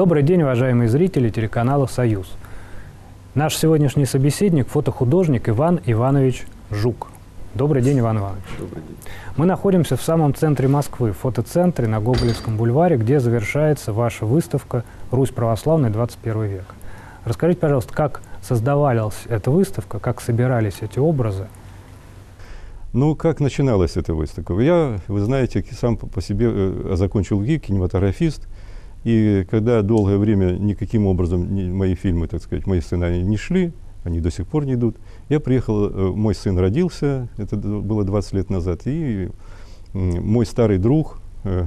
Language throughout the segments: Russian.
Добрый день, уважаемые зрители телеканала «Союз». Наш сегодняшний собеседник – фотохудожник Иван Иванович Жук. Добрый день, Иван Иванович. Добрый день. Мы находимся в самом центре Москвы, в фотоцентре на Гоголевском бульваре, где завершается ваша выставка «Русь православная. 21 век». Расскажите, пожалуйста, как создавалась эта выставка, как собирались эти образы? Ну, как начиналась эта выставка? Я, вы знаете, сам по себе э, закончил ГИК, кинематографист, и когда долгое время никаким образом мои фильмы, так сказать, мои сценарии не шли, они до сих пор не идут, я приехал, э, мой сын родился, это было 20 лет назад, и мой старый друг, э,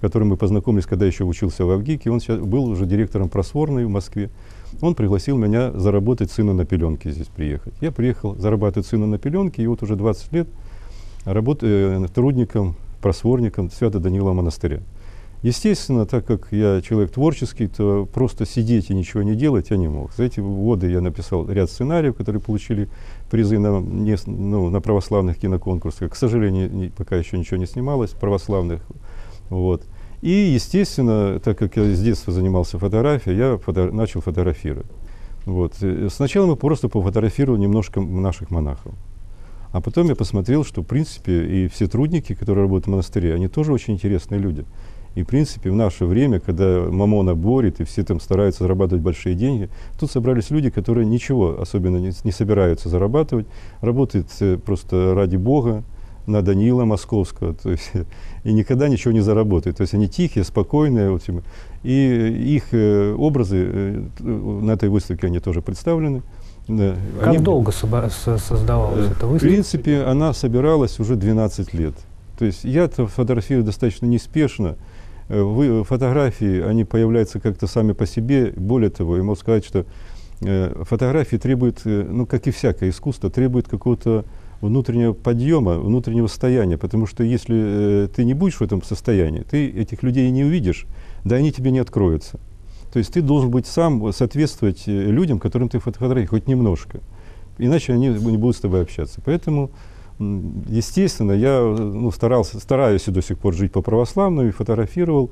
которым мы познакомились, когда еще учился в Авгике, он сейчас был уже директором просворной в Москве, он пригласил меня заработать сыну на пеленке здесь приехать. Я приехал зарабатывать сыну на пеленке, и вот уже 20 лет работаю э, трудником, просворником Свято-Данила монастыря. Естественно, так как я человек творческий, то просто сидеть и ничего не делать я не мог. За эти годы я написал ряд сценариев, которые получили призы на, не, ну, на православных киноконкурсах. К сожалению, не, пока еще ничего не снималось православных. Вот. И, естественно, так как я с детства занимался фотографией, я фото начал фотографировать. Вот. Э, сначала мы просто пофотографировали немножко наших монахов. А потом я посмотрел, что, в принципе, и все трудники, которые работают в монастыре, они тоже очень интересные люди. И, в принципе, в наше время, когда мамона борет, и все там стараются зарабатывать большие деньги, тут собрались люди, которые ничего особенно не, не собираются зарабатывать, работают э, просто ради Бога, на Данила Московского, то есть, и никогда ничего не заработают. То есть они тихие, спокойные, вот, и их э, образы э, на этой выставке они тоже представлены. Да. Как они, долго создавалась э, эта выставка? В принципе, она собиралась уже 12 лет. То есть я фотографирую достаточно неспешно, вы, фотографии, они появляются как-то сами по себе. Более того, я могу сказать, что э, фотографии требуют, э, ну, как и всякое искусство, требует какого-то внутреннего подъема, внутреннего состояния, потому что если э, ты не будешь в этом состоянии, ты этих людей не увидишь, да они тебе не откроются. То есть ты должен быть сам соответствовать э, людям, которым ты фотографируешь, хоть немножко. Иначе они не будут с тобой общаться. Поэтому естественно, я ну, старался, стараюсь и до сих пор жить по православному, и фотографировал,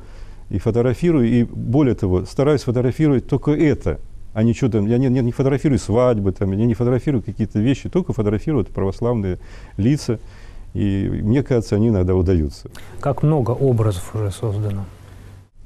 и фотографирую, и более того, стараюсь фотографировать только это, а ничего там, я не, не, не фотографирую свадьбы, там, я не фотографирую какие-то вещи, только фотографирую православные лица, и мне кажется, они иногда удаются. Как много образов уже создано?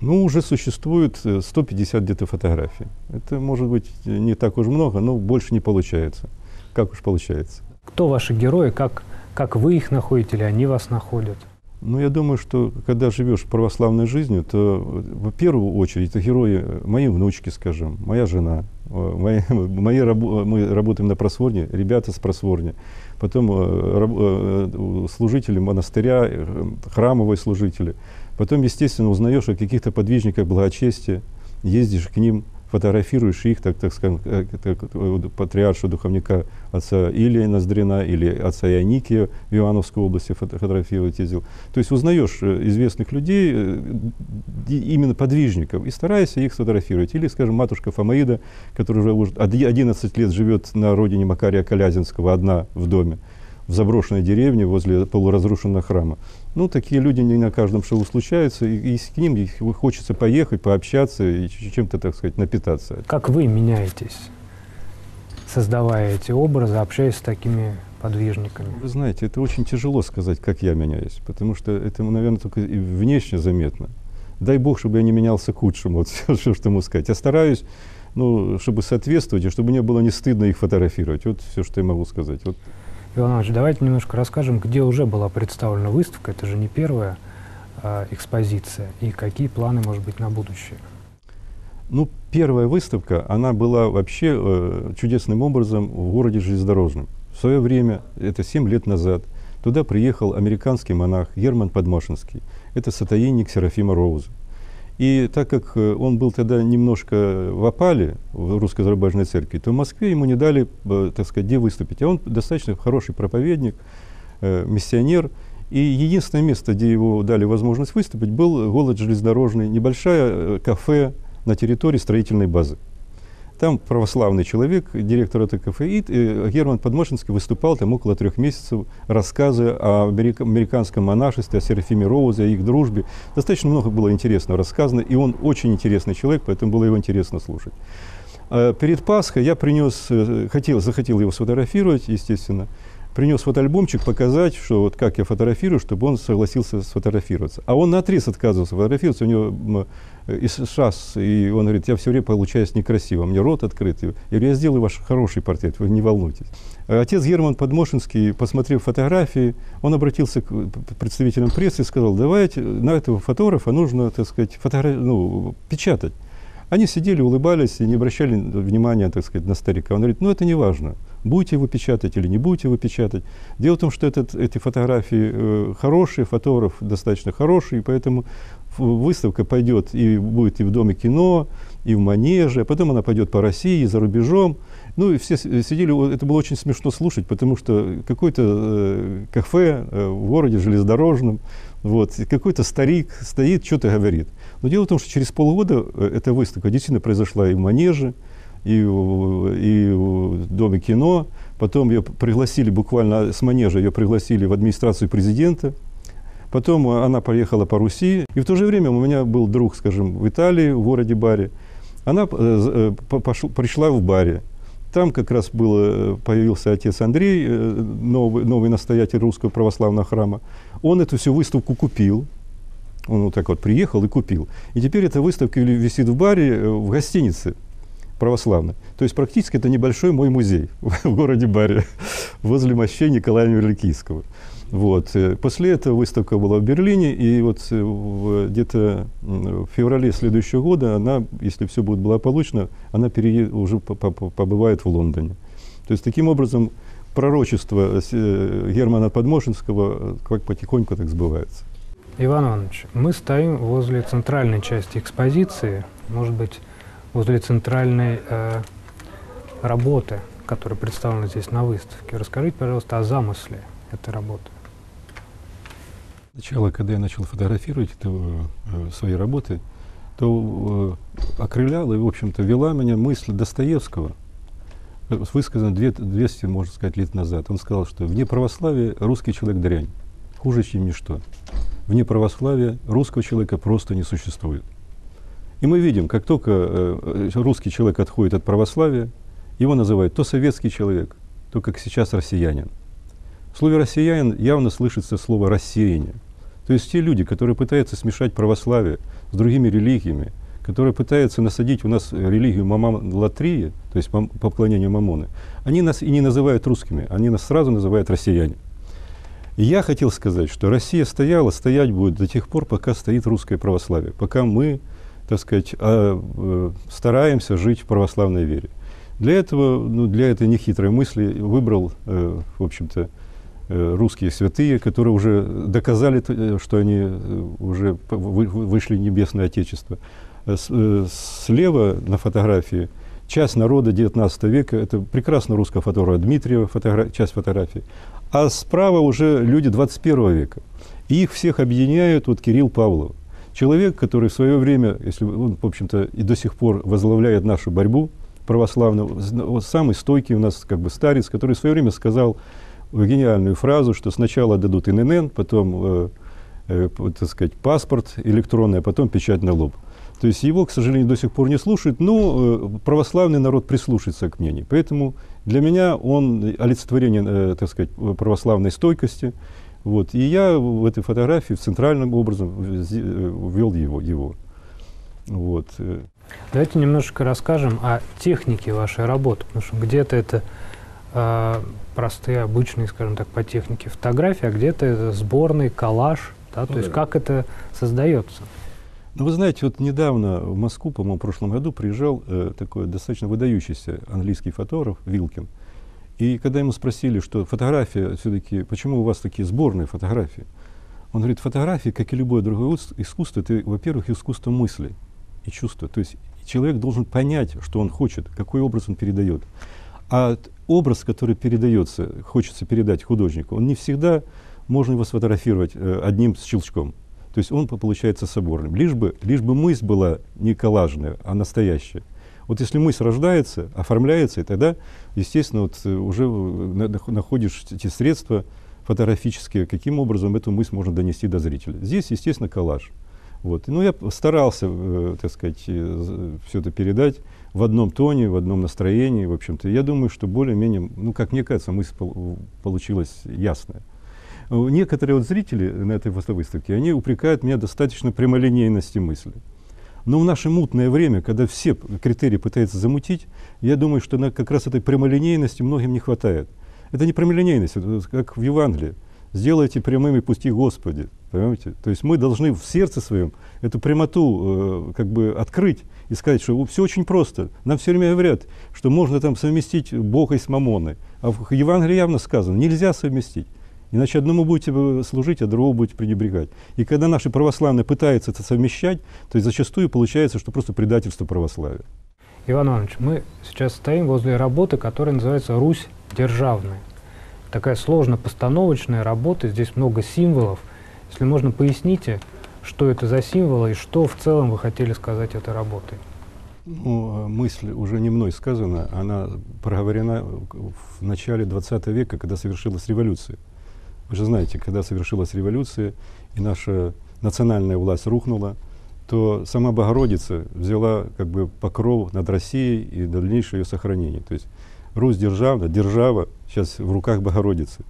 Ну, уже существует 150 э, где-то фотографий. Это может быть не так уж много, но больше не получается. Как уж получается. Кто ваши герои, как, как вы их находите или они вас находят? Ну, я думаю, что когда живешь православной жизнью, то в первую очередь это герои моей внучки, скажем, моя жена, мои, мои рабо, мы работаем на просворне, ребята с просворни, потом э, раб, э, служители монастыря, э, храмовые служители. Потом, естественно, узнаешь о каких-то подвижниках благочестия, ездишь к ним – фотографируешь их, так, так скажем, как, как, патриарша духовника отца Илия Ноздрина или отца Ионикия в Ивановской области фотографировать ездил. То есть узнаешь э, известных людей, э, именно подвижников, и стараешься их сфотографировать. Или, скажем, матушка Фомаида, которая уже 11 лет живет на родине Макария Колязинского, одна в доме в заброшенной деревне возле полуразрушенного храма. Ну, такие люди не на каждом шоу случаются, и, и с ним хочется поехать, пообщаться и чем-то, так сказать, напитаться. Как вы меняетесь, создавая эти образы, общаясь с такими подвижниками? Вы знаете, это очень тяжело сказать, как я меняюсь, потому что это, наверное, только и внешне заметно. Дай Бог, чтобы я не менялся к худшему, вот все, все, что могу сказать. Я стараюсь, ну, чтобы соответствовать, и чтобы мне было не стыдно их фотографировать. Вот все, что я могу сказать. Вот Иван Иванович, давайте немножко расскажем, где уже была представлена выставка. Это же не первая э, экспозиция. И какие планы, может быть, на будущее? Ну, первая выставка, она была вообще э, чудесным образом в городе Железнодорожном. В свое время, это 7 лет назад, туда приехал американский монах Герман Подмашинский. Это сотаинник Серафима Роуза. И так как э, он был тогда немножко в опале в русско-зарубежной церкви, то в Москве ему не дали, э, так сказать, где выступить. А он достаточно хороший проповедник, э, миссионер. И единственное место, где его дали возможность выступить, был голод железнодорожный, небольшое кафе на территории строительной базы. Там православный человек, директор этой кафе, и э, Герман Подмошинский выступал там около трех месяцев, рассказывая о америка- американском монашестве, о Серафиме Роузе, о их дружбе. Достаточно много было интересного рассказано, и он очень интересный человек, поэтому было его интересно слушать. А перед Пасхой я принес, э, хотел, захотел его сфотографировать, естественно, принес фотоальбомчик показать, что вот как я фотографирую, чтобы он согласился сфотографироваться. А он на отрез отказывался фотографироваться, у него из шас, и он говорит, я все время получаюсь некрасиво, мне рот открыт. Я говорю, я сделаю ваш хороший портрет, вы не волнуйтесь. Отец Герман Подмошинский, посмотрев фотографии, он обратился к представителям прессы и сказал, давайте на этого фотографа нужно, так сказать, фотограф... ну, печатать. Они сидели, улыбались и не обращали внимания, так сказать, на старика. Он говорит, ну это не важно будете вы печатать или не будете вы печатать. Дело в том, что этот, эти фотографии э, хорошие, фотограф достаточно хороший, поэтому выставка пойдет и будет и в Доме кино, и в Манеже, а потом она пойдет по России, за рубежом. Ну и все сидели, это было очень смешно слушать, потому что какой-то э, кафе э, в городе железнодорожном, вот, какой-то старик стоит, что-то говорит. Но дело в том, что через полгода э, эта выставка действительно произошла и в Манеже, и, и в Доме кино. Потом ее пригласили буквально с манежа, ее пригласили в администрацию президента. Потом она поехала по Руси. И в то же время у меня был друг, скажем, в Италии, в городе Баре. Она э, э пошла, пришла в Баре. Там как раз был, э, появился отец Андрей, новый, новый настоятель русского православного храма. Он эту всю выставку купил. Он вот так вот приехал и купил. И теперь эта выставка висит в баре, в гостинице православный. То есть практически это небольшой мой музей в городе Баре, возле мощей Николая Мерликийского. Вот. Э, после этого выставка была в Берлине, и вот э, где-то в феврале следующего года она, если все будет благополучно, она переед... уже побывает в Лондоне. То есть таким образом пророчество э, Германа Подмошинского как потихоньку так сбывается. Иван Иванович, мы стоим возле центральной части экспозиции. Может быть, возле центральной э, работы, которая представлена здесь на выставке. Расскажите, пожалуйста, о замысле этой работы. Сначала, когда я начал фотографировать это, э, свои работы, то э, окрыляла и, в общем-то, вела меня мысль Достоевского, высказанная 200, можно сказать, лет назад. Он сказал, что вне православия русский человек дрянь, хуже, чем ничто. Вне православия русского человека просто не существует. И мы видим, как только э, русский человек отходит от православия, его называют то советский человек, то, как сейчас, россиянин. В слове «россиянин» явно слышится слово «рассеяние». То есть те люди, которые пытаются смешать православие с другими религиями, которые пытаются насадить у нас религию мамон-латрии, то есть поклонению мамоны, они нас и не называют русскими, они нас сразу называют россияне. И я хотел сказать, что Россия стояла, стоять будет до тех пор, пока стоит русское православие, пока мы так сказать, а, э, стараемся жить в православной вере. Для этого, ну, для этой нехитрой мысли выбрал, э, в общем-то, э, русские святые, которые уже доказали, что они уже вышли в небесное Отечество. Слева на фотографии часть народа XIX века, это прекрасно русская фотография Дмитриева, фотограф, часть фотографии, а справа уже люди 21 века. И их всех объединяют вот Кирилл Павлов. Человек, который в свое время, если он, в общем-то, и до сих пор возглавляет нашу борьбу православную, вот самый стойкий у нас как бы старец, который в свое время сказал гениальную фразу, что сначала дадут ИНН, потом, э, э, так сказать, паспорт электронный, а потом печать на лоб. То есть его, к сожалению, до сих пор не слушают, но э, православный народ прислушается к мнению. Поэтому для меня он олицетворение, э, так сказать, православной стойкости, вот. И я в этой фотографии центральным образом ввел его. его. Вот. Э. Давайте немножечко расскажем о технике вашей работы, потому что где-то это э, простые, обычные, скажем так, по технике фотографии, а где-то это сборный коллаж, да, то ну, есть как это создается? Ну, вы знаете, вот недавно в Москву, по-моему, в прошлом году приезжал э, такой достаточно выдающийся английский фотограф Вилкин. И когда ему спросили, что фотография все-таки, почему у вас такие сборные фотографии, Он говорит, фотографии, как и любое другое искусство, это, во-первых, искусство мысли и чувства. То есть человек должен понять, что он хочет, какой образ он передает. А образ, который передается, хочется передать художнику, он не всегда можно его сфотографировать э, одним щелчком. То есть он получается соборным. Лишь бы, лишь бы мысль была не коллажная, а настоящая. Вот если мысль рождается, оформляется, и тогда, естественно, вот э, уже э, находишь эти средства фотографические, каким образом эту мысль можно донести до зрителя. Здесь, естественно, коллаж. Вот. Ну, я старался, э, так сказать, все это передать в одном тоне, в одном настроении, в общем-то. Я думаю, что более-менее, ну, как мне кажется, мысль пол получилась ясная. Некоторые вот зрители на этой выставке, они упрекают меня достаточно прямолинейности мысли. Но в наше мутное время, когда все критерии пытаются замутить, я думаю, что на как раз этой прямолинейности многим не хватает. Это не прямолинейность, это как в Евангелии. «Сделайте прямыми пути Господи». Понимаете? То есть мы должны в сердце своем эту прямоту э, как бы открыть и сказать, что все очень просто. Нам все время говорят, что можно там совместить Бога с мамоной. А в Евангелии явно сказано, нельзя совместить. Иначе одному будете служить, а другому будете пренебрегать. И когда наши православные пытаются это совмещать, то есть зачастую получается, что просто предательство православия. Иван Иванович, мы сейчас стоим возле работы, которая называется «Русь державная». Такая сложно-постановочная работа, здесь много символов. Если можно, поясните, что это за символы и что в целом вы хотели сказать этой работой? Ну, мысль уже не мной сказана, она проговорена в начале 20 века, когда совершилась революция. Вы же знаете, когда совершилась революция и наша национальная власть рухнула, то сама Богородица взяла как бы покров над Россией и дальнейшее ее сохранение. То есть Русь державна, держава сейчас в руках Богородицы.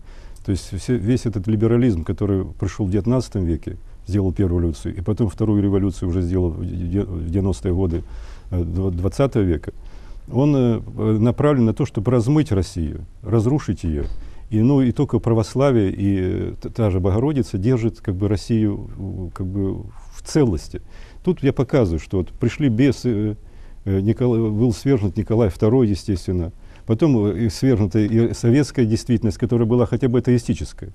То есть все, весь этот либерализм, который пришел в XIX веке, сделал первую революцию, и потом вторую революцию уже сделал в 90-е годы XX э, века, он э, направлен на то, чтобы размыть Россию, разрушить ее, и, ну, и только православие и э, та же Богородица держит как бы, Россию как бы, в целости. Тут я показываю, что вот пришли без... Э, Николай, был свергнут Николай II, естественно. Потом э, свергнута и советская действительность, которая была хотя бы атеистическая.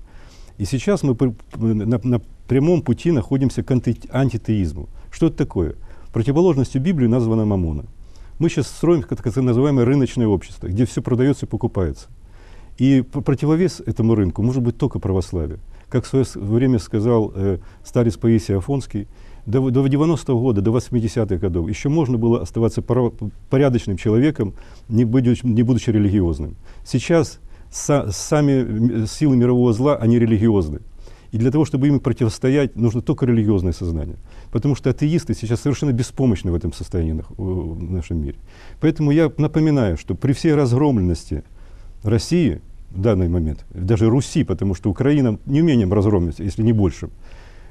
И сейчас мы на, на прямом пути находимся к анти, антитеизму. Что это такое? Противоположностью Библии названа Мамона. Мы сейчас строим так называемое рыночное общество, где все продается и покупается. И противовес этому рынку может быть только православие. Как в свое время сказал э, старец Паисий Афонский, до, до 90-го года, до 80-х годов еще можно было оставаться порядочным человеком, не, будучи, не будучи религиозным. Сейчас са, сами силы мирового зла, они религиозны. И для того, чтобы им противостоять, нужно только религиозное сознание. Потому что атеисты сейчас совершенно беспомощны в этом состоянии в нашем мире. Поэтому я напоминаю, что при всей разгромленности России в данный момент, даже Руси, потому что Украина не менее разгромлена, если не больше, э,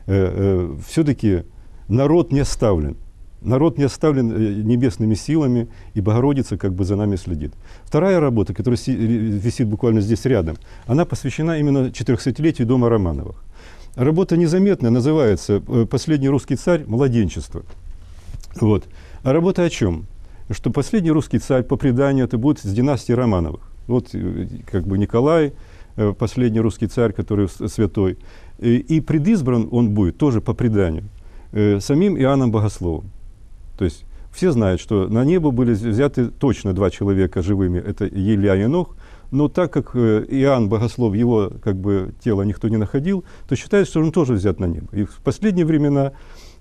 э, все-таки народ не оставлен. Народ не оставлен э, небесными силами, и Богородица как бы за нами следит. Вторая работа, которая си, висит буквально здесь рядом, она посвящена именно 400-летию дома Романовых. Работа незаметная, называется э, «Последний русский царь. Младенчество». Вот. А работа о чем? Что последний русский царь, по преданию, это будет с династии Романовых. Вот э, как бы Николай, э, последний русский царь, который святой. И, и предизбран он будет тоже по преданию э, самим Иоанном Богословом. То есть все знают, что на небо были взяты точно два человека живыми. Это Илья и Енох. Но так как э, Иоанн Богослов, его как бы тело никто не находил, то считается, что он тоже взят на небо. И в последние времена,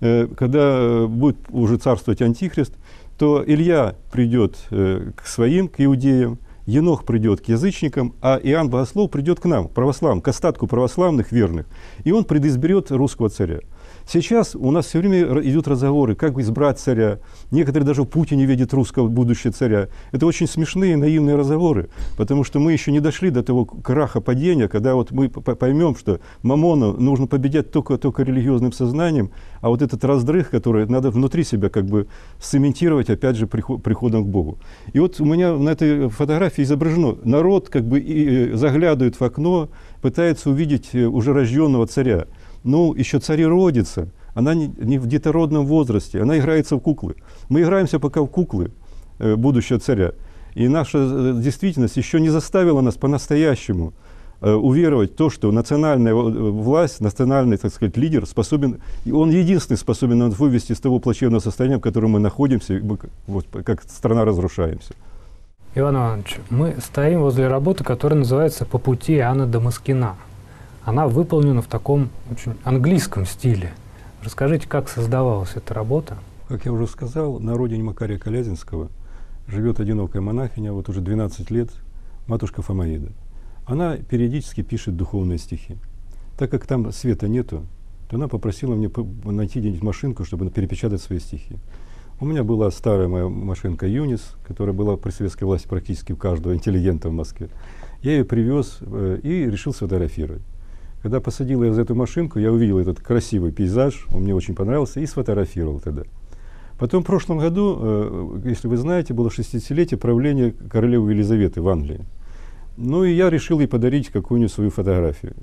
э, когда будет уже царствовать Антихрист, то Илья придет э, к своим, к иудеям, Енох придет к язычникам, а Иоанн Богослов придет к нам, православным, к остатку православных верных. И он предизберет русского царя. Сейчас у нас все время идут разговоры, как избрать царя. Некоторые даже в Путине видят русского будущего царя. Это очень смешные, наивные разговоры, потому что мы еще не дошли до того краха падения, когда вот мы поймем, что Мамона нужно победять только, только религиозным сознанием, а вот этот раздрых, который надо внутри себя как бы цементировать, опять же, приход, приходом к Богу. И вот у меня на этой фотографии изображено, народ как бы и заглядывает в окно, пытается увидеть э, уже рожденного царя ну, еще цари-родица, она не, не в детородном возрасте, она играется в куклы. Мы играемся пока в куклы э, будущего царя. И наша э, действительность еще не заставила нас по-настоящему э, уверовать в то, что национальная э, власть, национальный, так сказать, лидер способен, и он единственный способен нас вывести из того плачевного состояния, в котором мы находимся, мы, вот, как страна разрушаемся. Иван Иванович, мы стоим возле работы, которая называется «По пути Иоанна Дамаскина». Она выполнена в таком очень английском стиле. Расскажите, как создавалась эта работа? Как я уже сказал, на родине Макария Колязинского живет одинокая монахиня, вот уже 12 лет, матушка Фомаида. Она периодически пишет духовные стихи. Так как там света нету, то она попросила мне найти где-нибудь машинку, чтобы перепечатать свои стихи. У меня была старая моя машинка Юнис, которая была при советской власти практически у каждого интеллигента в Москве. Я ее привез э, и решил сфотографировать. Когда посадил я за эту машинку, я увидел этот красивый пейзаж, он мне очень понравился, и сфотографировал тогда. Потом в прошлом году, э, если вы знаете, было 60-летие правления королевы Елизаветы в Англии. Ну и я решил ей подарить какую-нибудь свою фотографию.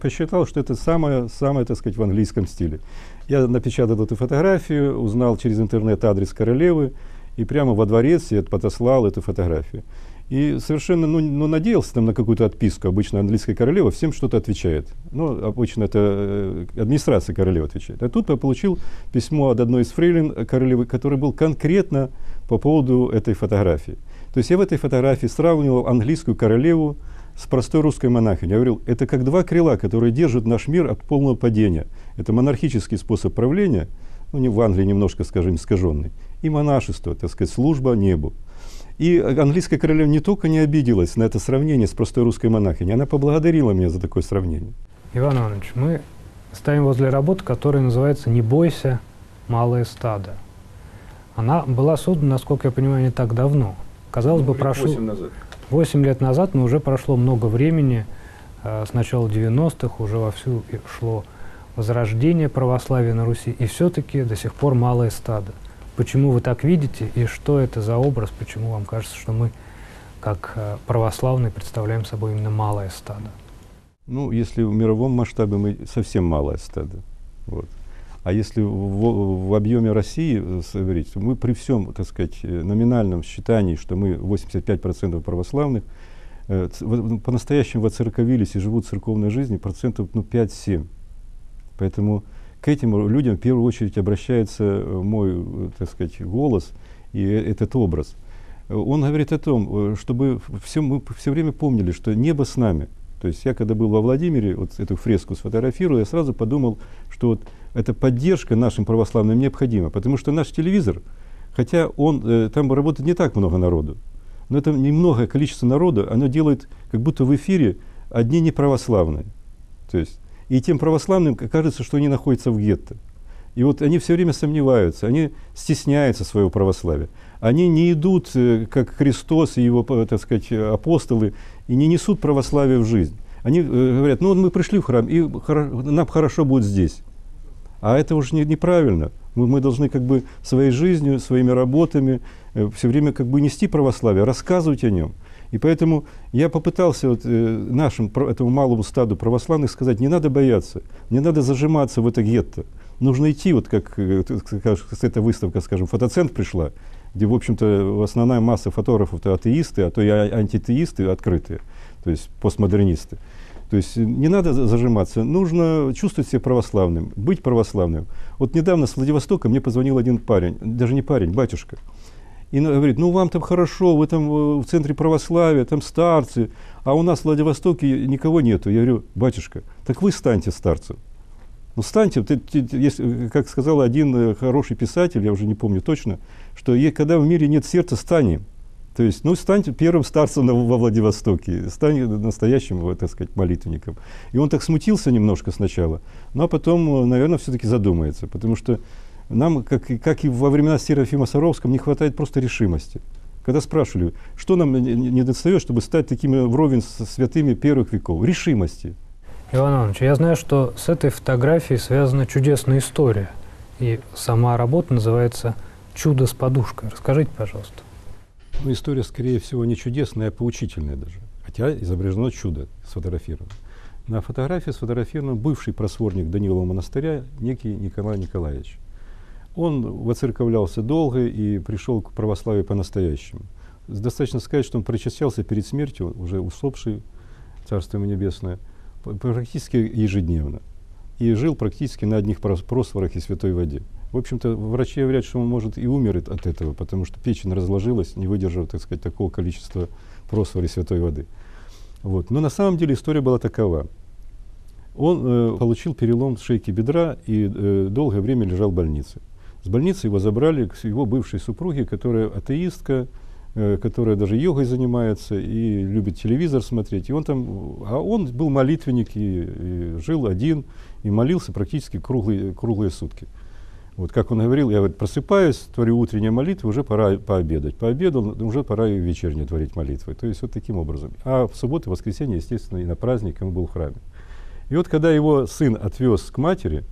Посчитал, что это самое, самое, так сказать, в английском стиле. Я напечатал эту фотографию, узнал через интернет адрес королевы, и прямо во дворец я подослал эту фотографию. И совершенно ну, ну, надеялся там на какую-то отписку. Обычно английская королева всем что-то отвечает. Ну, обычно это э, администрация королевы отвечает. А тут я получил письмо от одной из фрейлин королевы, который был конкретно по поводу этой фотографии. То есть я в этой фотографии сравнивал английскую королеву с простой русской монахиней. Я говорил, это как два крила, которые держат наш мир от полного падения. Это монархический способ правления, ну, не в Англии немножко, скажем, искаженный, и монашество, так сказать, служба небу. И английская королева не только не обиделась на это сравнение с простой русской монахиней, она поблагодарила меня за такое сравнение. Иван Иванович, мы стоим возле работы, которая называется «Не бойся, малое стадо». Она была создана, насколько я понимаю, не так давно. Казалось ну, бы, прошло... 8 назад. 8 лет назад, но уже прошло много времени. Э, с начала 90-х уже вовсю шло возрождение православия на Руси, и все-таки до сих пор малое стадо. Почему вы так видите и что это за образ? Почему вам кажется, что мы, как э, православные, представляем собой именно малое стадо? Ну, если в мировом масштабе мы совсем малое стадо. Вот. А если в, в объеме России э, говорить, то мы при всем, так сказать, э, номинальном считании, что мы 85% православных, э, по-настоящему воцерковились и живут церковной жизнью процентов ну, 5-7. Поэтому к этим людям в первую очередь обращается э, мой, э, так сказать, голос и этот образ. Он говорит о том, э, чтобы все, мы все время помнили, что небо с нами. То есть я, когда был во Владимире, вот эту фреску сфотографировал, я сразу подумал, что вот эта поддержка нашим православным необходима, потому что наш телевизор, хотя он, э, там работает не так много народу, но это немногое количество народа, оно делает, как будто в эфире одни неправославные. То есть и тем православным кажется, что они находятся в гетто. И вот они все время сомневаются, они стесняются своего православия. Они не идут, э, как Христос и его, э, так сказать, апостолы, и не несут православие в жизнь. Они э, говорят, ну мы пришли в храм, и нам хорошо будет здесь. А это уже не, неправильно. Мы, мы должны как бы своей жизнью, своими работами все время как бы нести православие, рассказывать о нем. И поэтому я попытался вот, э, нашим, этому малому стаду православных сказать, не надо бояться, не надо зажиматься в это гетто. Нужно идти, вот как э, эта выставка, скажем, фотоцентр пришла, где, в общем-то, основная масса фотографов это атеисты, а то и а, антитеисты открытые, то есть постмодернисты. То есть не надо зажиматься, нужно чувствовать себя православным, быть православным. Вот недавно с Владивостока мне позвонил один парень, даже не парень, батюшка и говорит, ну вам там хорошо, вы там э, в центре православия, там старцы, а у нас в Владивостоке никого нету. Я говорю, батюшка, так вы станьте старцем. Ну станьте, ты, ты, если, как сказал один э, хороший писатель, я уже не помню точно, что когда в мире нет сердца, станем. То есть, ну, станьте первым старцем во Владивостоке, стань настоящим, так сказать, молитвенником. И он так смутился немножко сначала, но потом, э, наверное, все-таки задумается, потому что нам, как, как и во времена Серафима Саровского, не хватает просто решимости. Когда спрашивали, что нам не, достает, чтобы стать такими вровень с святыми первых веков? Решимости. Иван Иванович, я знаю, что с этой фотографией связана чудесная история. И сама работа называется «Чудо с подушкой». Расскажите, пожалуйста. Ну, история, скорее всего, не чудесная, а поучительная даже. Хотя изображено чудо сфотографировано. На фотографии сфотографирован бывший просворник Данилова монастыря, некий Николай Николаевич. Он воцерковлялся долго и пришел к православию по-настоящему. Достаточно сказать, что он причащался перед смертью, уже усопший царство ему небесное, практически ежедневно. И жил практически на одних просворах и святой воде. В общем-то, врачи говорят, что он, может, и умер от этого, потому что печень разложилась, не выдержав, так сказать, такого количества просвора и святой воды. Вот. Но на самом деле история была такова. Он э, получил перелом шейки бедра и э, долгое время лежал в больнице. С больницы его забрали к его бывшей супруге, которая атеистка, э, которая даже йогой занимается и любит телевизор смотреть. И он там, а он был молитвенник и, и жил один, и молился практически круглые, круглые сутки. Вот как он говорил, я говорит, просыпаюсь, творю утренние молитвы, уже пора пообедать. Пообедал, уже пора и вечернее творить молитвы. То есть вот таким образом. А в субботу воскресенье, естественно, и на праздник он был в храме. И вот когда его сын отвез к матери,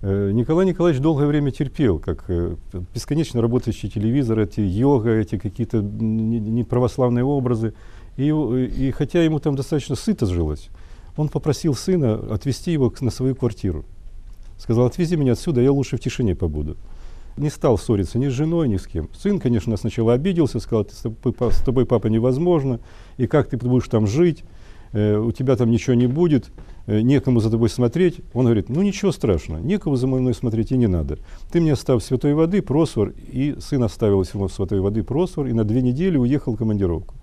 Николай Николаевич долгое время терпел, как э, бесконечно работающий телевизор, эти йога, эти какие-то неправославные образы. И, и хотя ему там достаточно сыто жилось, он попросил сына отвезти его на свою квартиру. Сказал, отвези меня отсюда, я лучше в тишине побуду. Не стал ссориться ни с женой, ни с кем. Сын, конечно, сначала обиделся, сказал, с тобой папа невозможно, и как ты будешь там жить, э, у тебя там ничего не будет. Э, некому за тобой смотреть. Он говорит, ну ничего страшного, некому за мной смотреть и не надо. Ты мне оставь святой воды, просвор, и сын оставил ему святой воды, просвор, и на две недели уехал в командировку.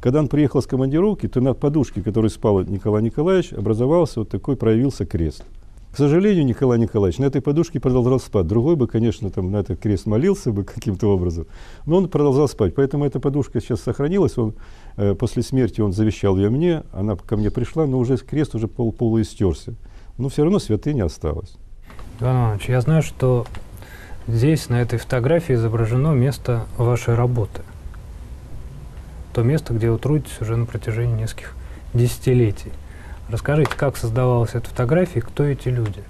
Когда он приехал с командировки, то на подушке, которой спал Николай Николаевич, образовался вот такой, проявился крест. К сожалению, Николай Николаевич на этой подушке продолжал спать. Другой бы, конечно, там на этот крест молился бы каким-то образом, но он продолжал спать. Поэтому эта подушка сейчас сохранилась. Он, э, после смерти он завещал ее мне, она ко мне пришла, но уже крест уже пол, полуистерся. Но все равно святыня осталась. Иван Иванович, я знаю, что здесь, на этой фотографии, изображено место вашей работы. То место, где вы трудитесь уже на протяжении нескольких десятилетий. Расскажите, как создавалась эта фотография и кто эти люди?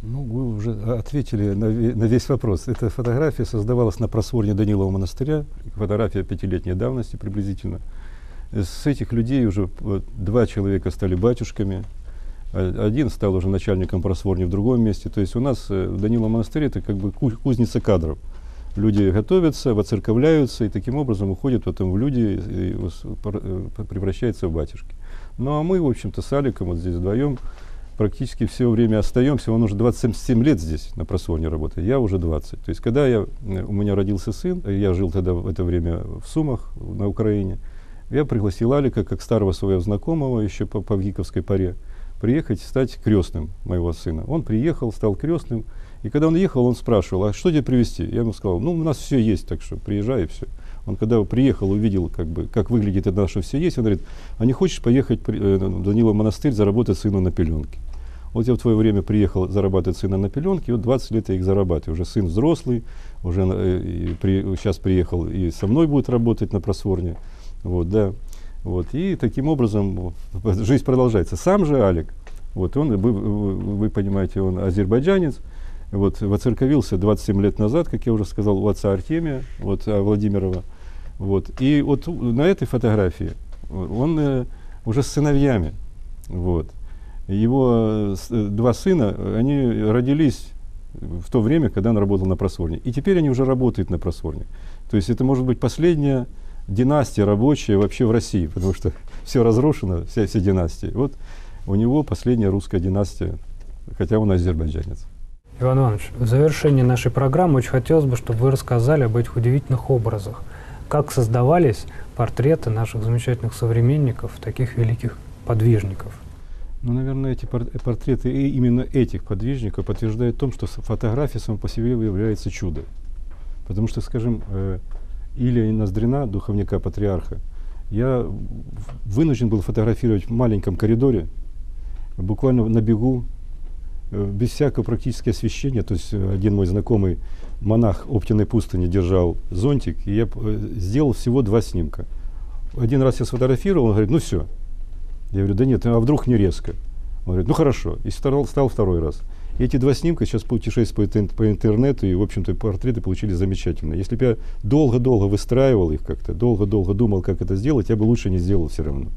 Ну, вы уже ответили на, на весь вопрос. Эта фотография создавалась на просворне Данилова монастыря, фотография пятилетней давности приблизительно. С этих людей уже два человека стали батюшками, а, один стал уже начальником просворни в другом месте. То есть у нас э, в Даниловом монастыре это как бы кузница кадров. Люди готовятся, воцерковляются и таким образом уходят потом в люди и, э, превращаются в батюшки. Ну а мы, в общем-то, с Аликом вот здесь вдвоем практически все время остаемся. Он уже 27 лет здесь на просворне работает, я уже 20. То есть, когда я, у меня родился сын, я жил тогда в это время в Сумах на Украине, я пригласил Алика, как старого своего знакомого, еще по, по Вгиковской паре, приехать стать крестным моего сына. Он приехал, стал крестным, и когда он ехал, он спрашивал, а что тебе привезти? Я ему сказал, ну, у нас все есть, так что приезжай и все. Он когда приехал, увидел, как, бы, как выглядит это наше все есть, он говорит, а не хочешь поехать э, в Данила монастырь, заработать сыну на пеленке? Вот я в твое время приехал зарабатывать сына на пеленке, вот 20 лет я их зарабатываю. Уже сын взрослый, уже э, при, сейчас приехал и со мной будет работать на просворне. Вот, да. Вот, и таким образом жизнь продолжается. Сам же Алик, вот он, вы, вы понимаете, он азербайджанец, вот, воцерковился 27 лет назад, как я уже сказал, у отца Артемия, вот, Владимирова. Вот. И вот на этой фотографии он э, уже с сыновьями. Вот. Его э, два сына, они родились в то время, когда он работал на просворне. И теперь они уже работают на просворне. То есть это может быть последняя династия рабочая вообще в России, потому что все разрушено, вся, все династии. Вот у него последняя русская династия, хотя он азербайджанец. Иван Иванович, в завершении нашей программы очень хотелось бы, чтобы вы рассказали об этих удивительных образах как создавались портреты наших замечательных современников, таких великих подвижников. Ну, наверное, эти портреты и именно этих подвижников подтверждают том, что фотография сама по себе является чудом. Потому что, скажем, э, Илья Ноздрина, духовника патриарха, я вынужден был фотографировать в маленьком коридоре, буквально на бегу, э, без всякого практического освещения. То есть э, один мой знакомый монах Оптиной пустыни держал зонтик, и я э, сделал всего два снимка. Один раз я сфотографировал, он говорит, ну все. Я говорю, да нет, а вдруг не резко? Он говорит, ну хорошо. И стал, стал второй раз. И эти два снимка сейчас путешествуют по, интернету, и, в общем-то, портреты получились замечательные. Если бы я долго-долго выстраивал их как-то, долго-долго думал, как это сделать, я бы лучше не сделал все равно.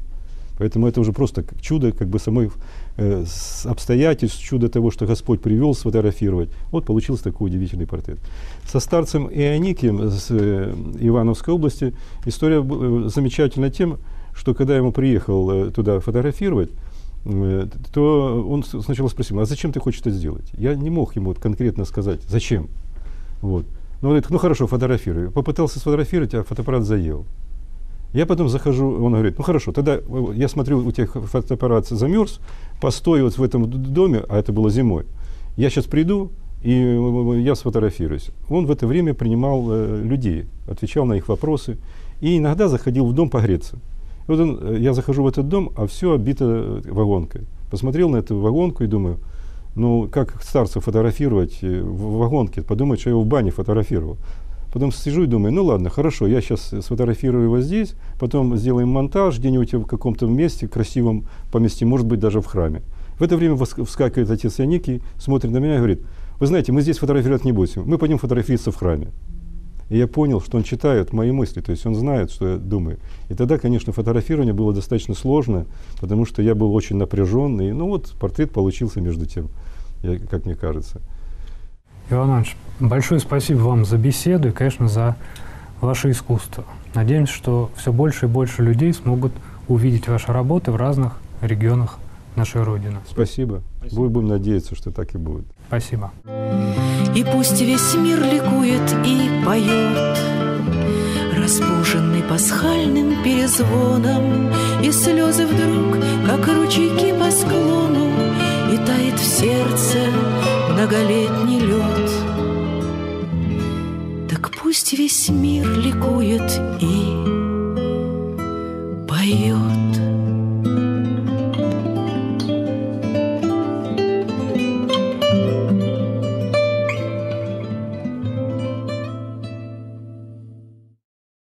Поэтому это уже просто чудо как бы самой э, обстоятельств, чудо того, что Господь привел сфотографировать. Вот получился такой удивительный портрет. Со старцем Ионикием с э, Ивановской области история э, замечательна тем, что когда ему приехал э, туда фотографировать, э, то он сначала спросил, а зачем ты хочешь это сделать? Я не мог ему конкретно сказать, зачем. Вот. Ну, он говорит, ну хорошо, фотографируй. Попытался сфотографировать, а фотоаппарат заел. Я потом захожу, он говорит, ну хорошо, тогда э, я смотрю, у тебя фотоаппарат замерз, постой вот в этом доме, а это было зимой. Я сейчас приду, и э, я сфотографируюсь. Он в это время принимал э, людей, отвечал на их вопросы, и иногда заходил в дом погреться. И вот он, э, я захожу в этот дом, а все обито э, вагонкой. Посмотрел на эту вагонку и думаю, ну, как старца фотографировать э, в вагонке, подумать, что я его в бане фотографировал. Потом сижу и думаю, ну ладно, хорошо, я сейчас сфотографирую его здесь, потом сделаем монтаж где-нибудь в каком-то месте красивом поместим, может быть, даже в храме. В это время вскакивает отец Яникий, смотрит на меня и говорит, вы знаете, мы здесь фотографировать не будем, мы пойдем фотографироваться в храме. И я понял, что он читает мои мысли, то есть он знает, что я думаю. И тогда, конечно, фотографирование было достаточно сложно, потому что я был очень напряженный. Ну вот, портрет получился между тем, как мне кажется. Иван Иванович, большое спасибо вам за беседу и, конечно, за ваше искусство. Надеемся, что все больше и больше людей смогут увидеть ваши работы в разных регионах нашей Родины. Спасибо. Будем надеяться, что так и будет. Спасибо. И пусть весь мир ликует и поет, Распуженный пасхальным перезвоном, И слезы вдруг, как ручейки по склону, тает в сердце многолетний лед. Так пусть весь мир ликует и поет.